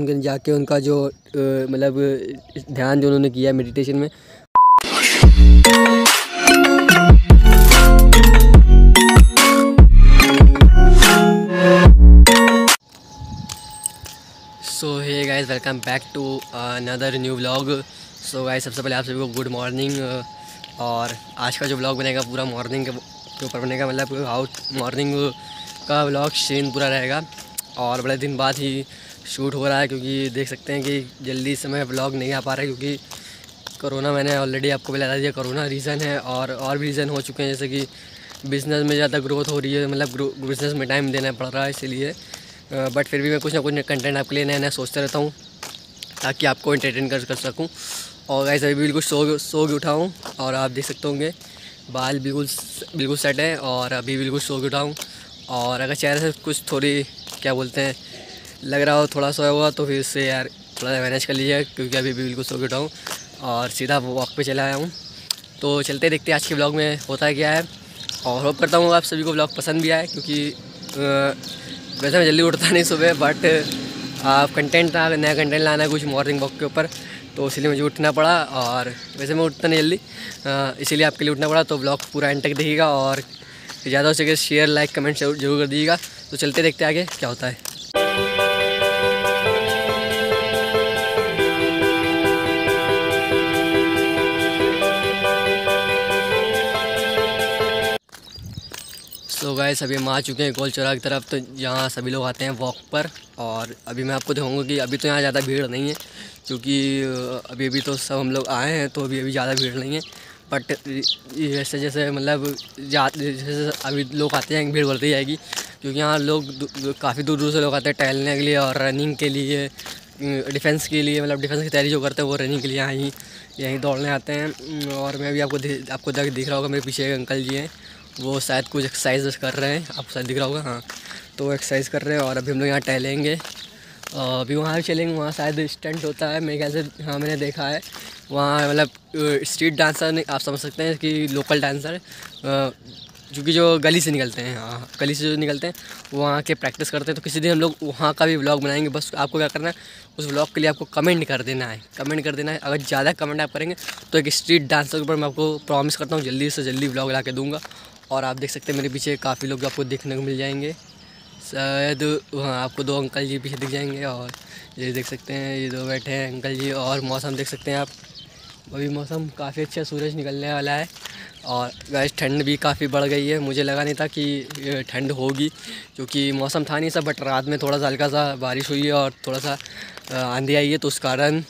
उनके जाके उनका जो मतलब ध्यान जो उन्होंने किया मेडिटेशन में। So hey guys welcome back to another new vlog so guys सबसे पहले आप सभी को गुड मॉर्निंग और आज का जो व्लॉग बनेगा पूरा मॉर्निंग के ऊपर बनेगा मतलब आउट मॉर्निंग का व्लॉग सीन पूरा रहेगा। और बड़े दिन बाद ही शूट हो रहा है क्योंकि देख सकते हैं कि जल्दी समय ब्लॉग नहीं आ पा रहा है क्योंकि कोरोना मैंने ऑलरेडी आपको बता दिया कोरोना रीज़न है और और भी रीज़न हो चुके हैं, जैसे कि बिज़नेस में ज़्यादा ग्रोथ हो रही है मतलब बिज़नेस में टाइम देना पड़ रहा है इसीलिए बट फिर भी मैं कुछ ना कुछ कंटेंट आपके लिए नया नया सोचता रहता हूँ, ताकि आपको इंटरटेन कर कर सकूँ। और ऐसे अभी बिल्कुल सो सो के उठाऊँ और आप देख सकते होंगे, बाल बिल्कुल बिल्कुल सेट है और अभी बिल्कुल सो के उठाऊँ और अगर चेहरे से कुछ थोड़ी, क्या बोलते हैं लग रहा हो थोड़ा सोया हुआ तो फिर उससे यार थोड़ा सा मैनेज कर लीजिए, क्योंकि अभी भी बिल्कुल सो के उठाऊँ और सीधा वॉक पे चला आया हूँ। तो चलते देखते आज के ब्लॉग में होता है क्या है और होप करता हूँ आप सभी को ब्लॉग पसंद भी आए, क्योंकि वैसे मैं जल्दी उठता नहीं सुबह बट आप कंटेंट नया कंटेंट लाना है कुछ मॉर्निंग वॉक के ऊपर तो इसलिए मुझे उठना पड़ा और वैसे मैं उठता नहीं जल्दी इसीलिए आपके लिए उठना पड़ा तो ब्लॉग पूरा एंड तक देखिएगा और ज़्यादा हो सके शेयर लाइक कमेंट ज़रूर कर दीजिएगा। तो चलते देखते आगे क्या होता है। सो गए अभी हम आ चुके हैं गोल चौरा की तरफ़। तो यहाँ सभी लोग आते हैं वॉक पर। और अभी मैं आपको दिखाऊँगा कि अभी तो यहाँ ज़्यादा भीड़ नहीं है, क्योंकि अभी अभी तो सब हम लोग आए हैं तो अभी अभी ज़्यादा भीड़ नहीं है। बट जैसे जैसे मतलब जैसे अभी लोग आते हैं भीड़ बढ़ती जाएगी। क्योंकि यहाँ लोग काफ़ी दूर दूर से लोग आते हैं टहलने के लिए और रनिंग के लिए डिफेंस के लिए मतलब डिफेंस की तैयारी जो करते हैं वो रनिंग के लिए यहाँ ही, यहीं दौड़ने आते हैं। और मैं भी आपको आपको दिख रहा होगा, मेरे पीछे अंकल जी हैं। वो शायद कुछ एक्सरसाइज कर रहे हैं। आपको शायद दिख रहा होगा हाँ। तो एक्सरसाइज कर रहे हैं और अभी हम लोग यहाँ टहलेंगे। अभी वहाँ भी चलेंगे वहाँ शायद स्टंट होता है। मेरे ख्याल से हाँ मैंने देखा है। वहाँ मतलब स्ट्रीट डांसर आप समझ सकते हैं कि लोकल डांसर क्योंकि जो गली से निकलते हैं हाँ गली से जो निकलते हैं वहाँ के प्रैक्टिस करते हैं। तो किसी दिन हम लोग वहाँ का भी ब्लॉग बनाएँगे। बस आपको क्या करना है, उस ब्लॉग के लिए आपको कमेंट कर देना है। कमेंट कर देना है। अगर ज़्यादा कमेंट आप करेंगे तो एक स्ट्रीट डांसर के ऊपर मैं आपको प्रॉमिस करता हूँ, जल्दी से जल्दी ब्लॉग ला के दूँगा। और आप देख सकते हैं मेरे पीछे काफ़ी लोग आपको देखने को मिल जाएँगे। शायद वहाँ आपको दो अंकल जी पीछे दिख जाएँगे और ये देख सकते हैं, ये दो बैठे हैं अंकल जी और मौसम देख सकते हैं आप। अभी मौसम काफ़ी अच्छा सूरज निकलने वाला है और गैस ठंड भी काफ़ी बढ़ गई है। मुझे लगा नहीं था कि ठंड होगी, क्योंकि मौसम था नहीं सब बट रात में थोड़ा सा हल्का सा बारिश हुई है और थोड़ा सा आंधी आई है तो उस कारण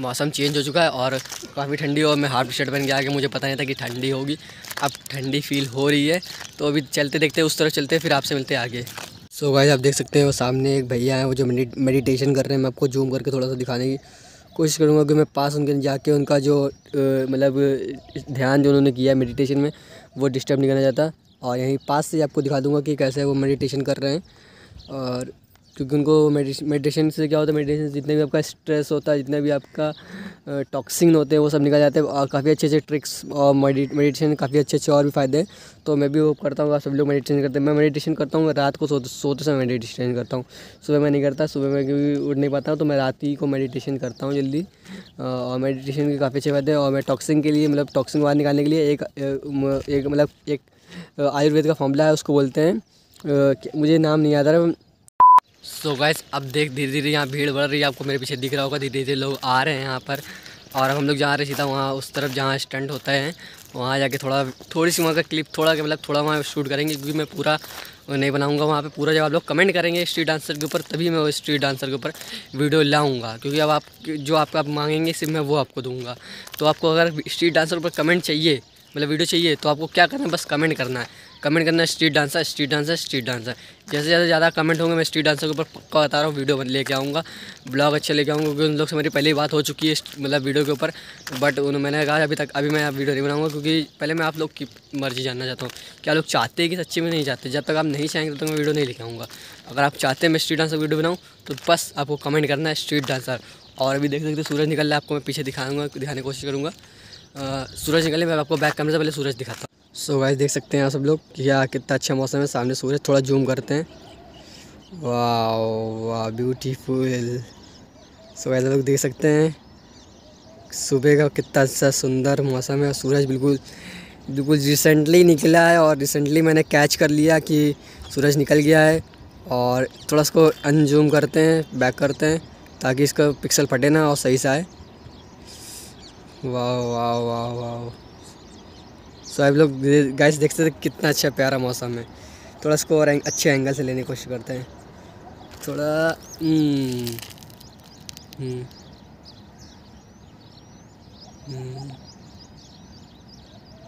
मौसम चेंज हो चुका है और काफ़ी ठंडी और मैं हाफ़ शर्ट पहन के आके मुझे पता नहीं था कि ठंडी होगी। अब ठंडी फील हो रही है तो अभी चलते देखते उस तरफ़ चलते फिर आपसे मिलते हैं आगे। सो so गाइस आप देख सकते हैं वो सामने एक भैया हैं, वो जो मेडिटेशन कर रहे हैं, मैं आपको जूम करके थोड़ा सा दिखाने की कोशिश करूँगा कि मैं पास उनके जाके उनका जो मतलब ध्यान जो उन्होंने किया मेडिटेशन में, वो डिस्टर्ब नहीं करना चाहता। और यहीं पास से आपको दिखा दूँगा कि कैसे वो मेडिटेशन कर रहे हैं। और क्योंकि उनको मेडिटेशन से क्या होता है मेडिटेशन से जितने भी आपका स्ट्रेस होता है, जितने भी आपका टॉक्सिन होते हैं, वो सब निकल जाते हैं। और काफ़ी अच्छे अच्छे ट्रिक्स और मेडिटेशन काफ़ी अच्छे अच्छे और भी फ़ायदे हैं। तो मैं भी वो करता हूँ सभी लोग मेडिटेशन करते हैं। मैं मेडिटेशन करता हूँ रात को सोते सोते समय मेडिटेशन करता हूँ। सुबह मैं नहीं करता, सुबह मैं क्योंकि उठ नहीं पाता हूँ तो मैं रात ही को मेडिटेशन करता हूँ जल्दी। और मेडिटेशन के काफ़ी अच्छे फ़ायदे और मैं टॉक्सिन के लिए मतलब टॉक्सिन बाहर निकालने के लिए एक एक मतलब एक आयुर्वेद का फॉर्मूला है, उसको बोलते हैं। मुझे नाम नहीं याद आ रहा सो गैस अब देख धीरे धीरे यहाँ भीड़ बढ़ रही है। आपको मेरे पीछे दिख रहा होगा धीरे धीरे लोग आ रहे हैं यहाँ पर। और हम लोग जा रहे सीधा वहाँ, उस तरफ़ जहाँ स्टंट होता है, वहाँ जाके थोड़ा थोड़ी सी वहाँ का क्लिप थोड़ा मतलब थोड़ा वहाँ शूट करेंगे, क्योंकि मैं पूरा नहीं बनाऊँगा वहाँ पे। पूरा जब आप लोग कमेंट करेंगे स्ट्रीट डांसर के ऊपर, तभी मैं वो स्ट्रीट डांसर के ऊपर वीडियो लाऊँगा। क्योंकि अब आप, जो आपको आप मांगेंगे सिर्फ़ मैं वो आपको दूँगा। तो आपको अगर स्ट्रीट डांसर ऊपर कमेंट चाहिए मतलब वीडियो चाहिए तो आपको क्या करना है? बस कमेंट करना है। कमेंट करना है street dancer street dancer street dancer जैसे ज़्यादा ज़्यादा कमेंट होंगे, मैं स्ट्रीट डांसर के ऊपर पक्का बता रहा हूँ, वीडियो लेके आऊँगा। ब्लॉग अच्छे लेके आऊँगा, क्योंकि उन लोग से मेरी पहली बात हो चुकी है मतलब वीडियो के ऊपर। बट उन्होंने मैंने कहा अभी तक अभी मैं वीडियो नहीं बनाऊँगा, क्योंकि पहले मैं आप लोग की मर्ज़ी जानना चाहता हूँ। क्या लोग चाहते हैं कि सच्ची में नहीं चाहते? जब तक आप नहीं चाहेंगे, तब तक मैं वीडियो नहीं लेके आऊँगा। अगर आप चाहते हैं मैं स्ट्रीट डांसर वीडियो बनाऊँ तो बस आपको कमेंट करना है स्ट्रीट डांसर और अभी देख सकते सूरज निकल रहा है, आपको मैं पीछे दिखाऊँगा, दिखाने की कोशिश करूँगा। सूरज निकले मैं आपको बैक कैमरे से पहले सूरज दिखाता हूँ। सो गाइस देख सकते हैं आप सब लोग क्या कितना अच्छा मौसम है। सामने सूरज, थोड़ा जूम करते हैं। वाह वाह ब्यूटीफुल सो ऐसा लोग देख सकते हैं, सुबह का कितना अच्छा सुंदर मौसम है। सूरज बिल्कुल बिल्कुल रिसेंटली निकला है और रिसेंटली मैंने कैच कर लिया कि सूरज निकल गया है। और थोड़ा इसको अनजूम करते हैं बैक करते हैं, ताकि इसका पिक्सल फटे ना और सही से आए। वाह वाह वाह वाह। सो आप लोग गैस देखते थे कितना अच्छा प्यारा मौसम है। थोड़ा इसको और एंग, अच्छे एंगल से लेने की कोशिश करते हैं। थोड़ा।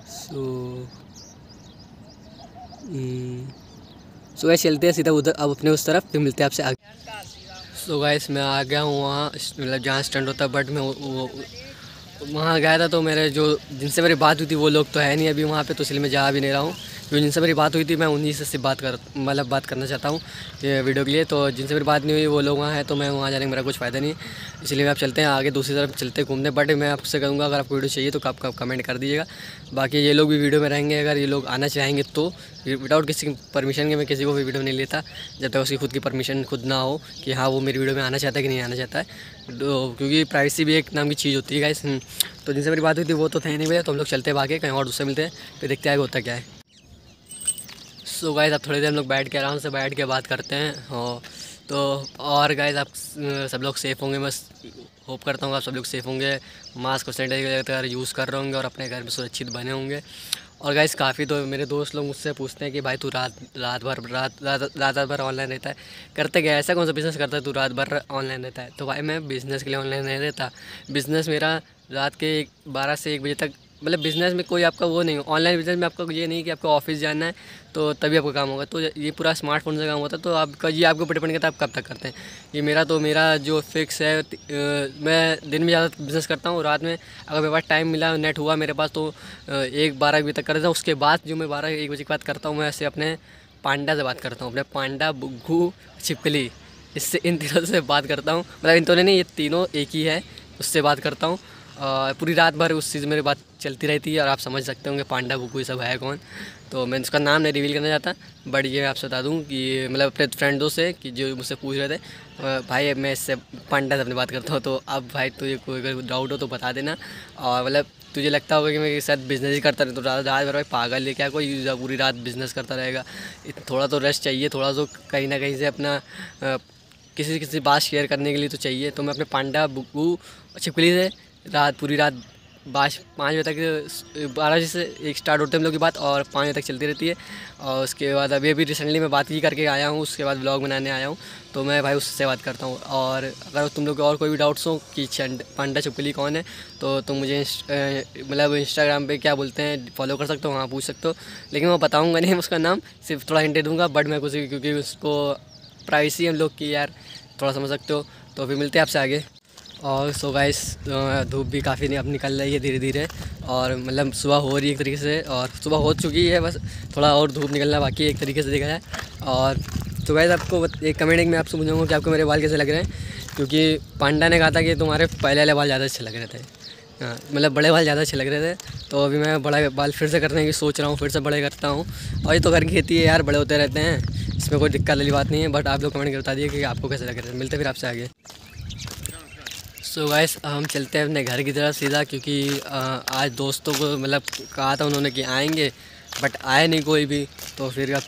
सो सो गैस चलते हैं सीधा उधर अब अपने उस तरफ़ फिर मिलते हैं आपसे आगे। सो गैस मैं आ गया हूँ वहाँ मतलब जहाँ स्टैंड होता है बट मैं वो, वो वहाँ गया था तो मेरे जो, जिनसे मेरी बात हुई थी, वो लोग तो है नहीं अभी वहाँ पे तो इसलिए मैं जा भी नहीं रहा हूँ। जिनसे मेरी बात हुई थी मैं उन्हीं से बात कर मतलब बात करना चाहता हूँ ये वीडियो के लिए। तो जिनसे मेरी बात नहीं हुई वो लोग वहाँ हैं तो मैं वहाँ जाने का मेरा कुछ फ़ायदा नहीं। इसलिए आप चलते हैं आगे दूसरी तरफ़ चलते घूमने। बट मैं आपसे कहूँगा अगर आपको वीडियो चाहिए तो आप कमेंट कर दीजिएगा। बाकी ये लोग भी वीडियो में रहेंगे अगर ये लोग आना चाहेंगे तो। विदाउट किसी परमिशन के मैं किसी को भी वीडियो नहीं लेता जब तक उसकी खुद की परमिशन खुद ना हो कि हाँ वो मेरी वीडियो में आना चाहता है कि नहीं आना चाहता है। तो क्योंकि प्राइवेसी भी एक नाम की चीज़ होती है गाइस हम्म, तो जिनसे मेरी बात हुई थी वो तो थे नहीं भैया तो हम लोग चलते भागे कहीं और दूसरे मिलते हैं फिर देखते आगे होता क्या है। सो गाइस अब थोड़ी देर हम लोग बैठ के आराम से बैठ के बात करते हैं। और तो और गाइस आप सब लोग सेफ़ होंगे, बस होप करता हूँ आप सब लोग सेफ़ होंगे। मास्क और सैनिटाइजर यूज़ कर रहे होंगे और अपने घर में सुरक्षित बने होंगे। और गाइज़ काफ़ी तो मेरे दोस्त लोग मुझसे पूछते हैं कि भाई, तू रात रात भर, रात रात रात भर ऑनलाइन रहता है? करते क्या ऐसा कौन सा बिज़नेस करता है तू रात भर ऑनलाइन रहता है? तो भाई, मैं बिज़नेस के लिए ऑनलाइन नहीं रहता। बिज़नेस मेरा रात के एक बारह से एक बजे तक मतलब बिज़नेस में कोई आपका वो नहीं हो। ऑनलाइन बिज़नेस में आपका ये नहीं कि आपको ऑफ़िस जाना है तो तभी आपका काम होगा। तो ये पूरा स्मार्टफ़ोन से काम होता है तो आपका ये आपके डिपेंड करता है आप कब तक करते हैं। ये मेरा तो मेरा जो फिक्स है आ, मैं दिन में ज़्यादा बिज़नेस करता हूँ रात में अगर मेरे पास टाइम मिला नेट हुआ मेरे पास तो एक बारह बजे तक कर देता हूँ। उसके बाद जो मैं बारह एक बजे की बात करता हूँ मैं ऐसे अपने पांडा से बात करता हूँ अपने पांडा बुग्घू छिपकली इससे इन तीनों से बात करता हूँ। मतलब इन तीनों नहीं ये तीनों एक ही है उससे बात करता हूँ। पूरी रात भर उस चीज़ मेरी बात चलती रहती है और आप समझ सकते होंगे पांडा बुकू ये सब है कौन। तो मैं उसका नाम नहीं रिवील करना चाहता बट ये मैं आपसे बता दूँ कि मतलब अपने फ्रेंडों से कि जो मुझसे पूछ रहे थे भाई मैं इससे पांडा से अपनी बात करता हूँ तो अब भाई तुझे कोई अगर डाउट हो तो बता देना। और मतलब तुझे लगता होगा कि मैं शायद बिज़नेस ही करता रहे तो रात रात भर भाई पागल है क्या कोई? पूरी रात बिज़नेस करता रहेगा। थोड़ा तो रेस्ट चाहिए, थोड़ा तो कहीं ना कहीं से अपना किसी किसी बात शेयर करने के लिए तो चाहिए। तो मैं अपने पांडा बुकू छिपकली से रात, पूरी रात बाश, पाँच बजे तक, बारह बजे से एक स्टार्ट होते हैं हम लोग की बात और पाँच बजे तक चलती रहती है। और उसके बाद अभी अभी रिसेंटली मैं बात ही करके आया हूँ, उसके बाद ब्लॉग बनाने आया हूँ तो मैं भाई उससे बात करता हूँ। और अगर तुम लोग के और कोई भी डाउट्स हो कि पांडा चुपली कौन है तो तुम मुझे मतलब इंस्टाग्राम पर क्या बोलते हैं फॉलो कर सकते हो, वहाँ पूछ सकते हो। लेकिन मैं बताऊँगा नहीं, उसका नाम सिर्फ़ थोड़ा हिंटे दूँगा बट मैं कुछ क्योंकि उसको प्राइवेसी हम लोग की यार, थोड़ा समझ सकते हो। तो फिर मिलते हैं आपसे आगे। और सो गाइस धूप भी काफ़ी अब निकल रही है धीरे धीरे और मतलब सुबह हो रही है एक तरीके से और सुबह हो चुकी है बस, थोड़ा और धूप निकलना बाकी एक तरीके से देखा जाए और तो गाइस आपको एक कमेंट में आपसे पूछूँगा कि आपको मेरे बाल कैसे लग रहे हैं? क्योंकि पांडा ने कहा था कि तुम्हारे पहले वाले बाल ज़्यादा अच्छे लग रहे थे। हाँ मतलब बड़े बाल ज़्यादा अच्छे लग रहे थे। तो अभी मैं बड़ा बाल फिर से करने की सोच रहा हूँ, फिर से बड़े करता हूँ। और ये तो घर की खेती है यार, बड़े होते रहते हैं, इसमें कोई दिक्कत वाली बात नहीं है बट आप लोग कमेंट कर बता दिए कि आपको कैसे लग रहे थे मिलते फिर आपसे आगे। सो so गाइस हम चलते हैं अपने घर की तरफ़ सीधा क्योंकि आज दोस्तों को मतलब कहा था उन्होंने कि आएँगे बट आए नहीं कोई भी तो फिर अब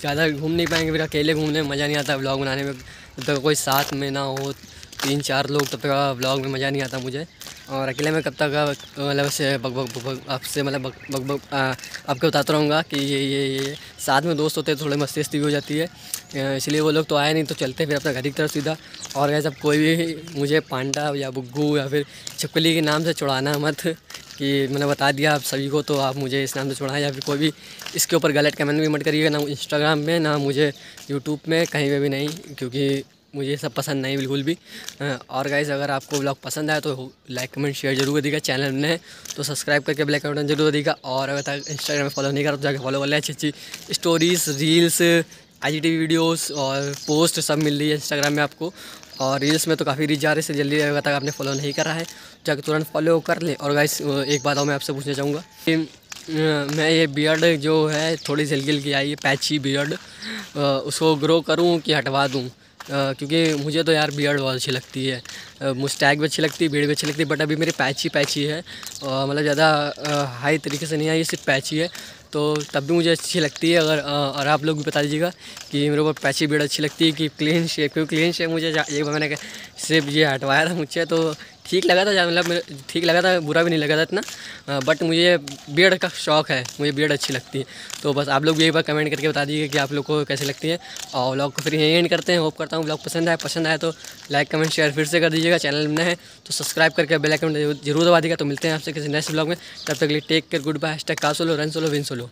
ज़्यादा घूम नहीं पाएँगे, फिर अकेले घूमने में मज़ा नहीं आता ब्लॉग बनाने में। जब तक कोई साथ में ना हो, तीन चार लोग, तब तक ब्लॉग में मज़ा नहीं आता मुझे। और अकेले में कब तक मतलब से बग बग बग आपसे मतलब बग बग बग आपको बताता रहूँगा कि ये ये ये साथ में दोस्त होते हैं थोड़े मस्ती भी हो जाती है। इसलिए वो लोग तो आए नहीं तो चलते फिर अपना घर की तरफ़ सीधा। और जब कोई भी मुझे पांडा या बुग्गू या फिर छिपकली के नाम से चुड़ाना मत कि मैंने बता दिया आप सभी को तो आप मुझे इस नाम से चुड़ाएँ या फिर कोई भी इसके ऊपर गलत कमेंट भी मत करिएगा, ना इंस्टाग्राम में, ना मुझे यूट्यूब में, कहीं पर भी नहीं, क्योंकि मुझे सब पसंद नहीं बिल्कुल भी। और गाइज़ अगर आपको ब्लॉग पसंद आया तो लाइक कमेंट शेयर ज़रूर करिएगा चैनल में। तो सब्सक्राइब करके ब्लैक बटन ज़रूर देगा और अगर तक इंस्टाग्राम में फॉलो नहीं करा तो जाकर फॉलो कर लें। अच्छी अच्छी stories reels I T videos और पोस्ट सब मिल रही है इंस्टाग्राम में आपको। और रील्स में तो काफ़ी रीच जा रही है जल्दी अगर तक आपने फॉलो नहीं करा है जाकर तुरंत फॉलो कर लें। और गाइस एक बात और मैं आपसे पूछना चाहूँगा कि मैं ये बियर्ड जो है, थोड़ी सी हल्की आई है पैची बियर्ड उसको ग्रो करूँ कि हटवा दूँ? क्योंकि मुझे तो यार बियर्ड बहुत अच्छी लगती है। मुस्टैग भी अच्छी लगती है बीड़ भी अच्छी लगती है बट अभी मेरी पैची पैची है। मतलब ज़्यादा हाई तरीके से नहीं आई सिर्फ़ पैची है। तो तब भी मुझे अच्छी लगती है, अगर और आप लोग भी बता दीजिएगा कि मेरे ऊपर पैची बेड अच्छी लगती है, कि क्लीन शेप क्योंकि क्लीन शेप मुझे एक बार मैंने सिर्फ़ ये हटवाया था मुझे तो ठीक लगा था मतलब ठीक लगा था, बुरा भी नहीं लगा था इतना। बट मुझे बियड का शौक़ है, मुझे बियड अच्छी लगती है। तो बस आप लोग भी एक बार कमेंट करके बता दीजिए कि आप लोग को कैसे लगती है। और ब्लॉग को फिर यहीं एंड करते हैं। होप करता हूँ ब्लॉग पसंद आए पसंद आए तो लाइक कमेंट शेयर फिर से कर दीजिएगा। चैनल में है तो सब्सक्राइब करके बेल आइकन ज़रूर दबा दीजिएगा। तो मिलते हैं आपसे किसी नेक्स्ट ब्लॉग में। तब तक लिए take care good bye hashtag का solo run solo win solo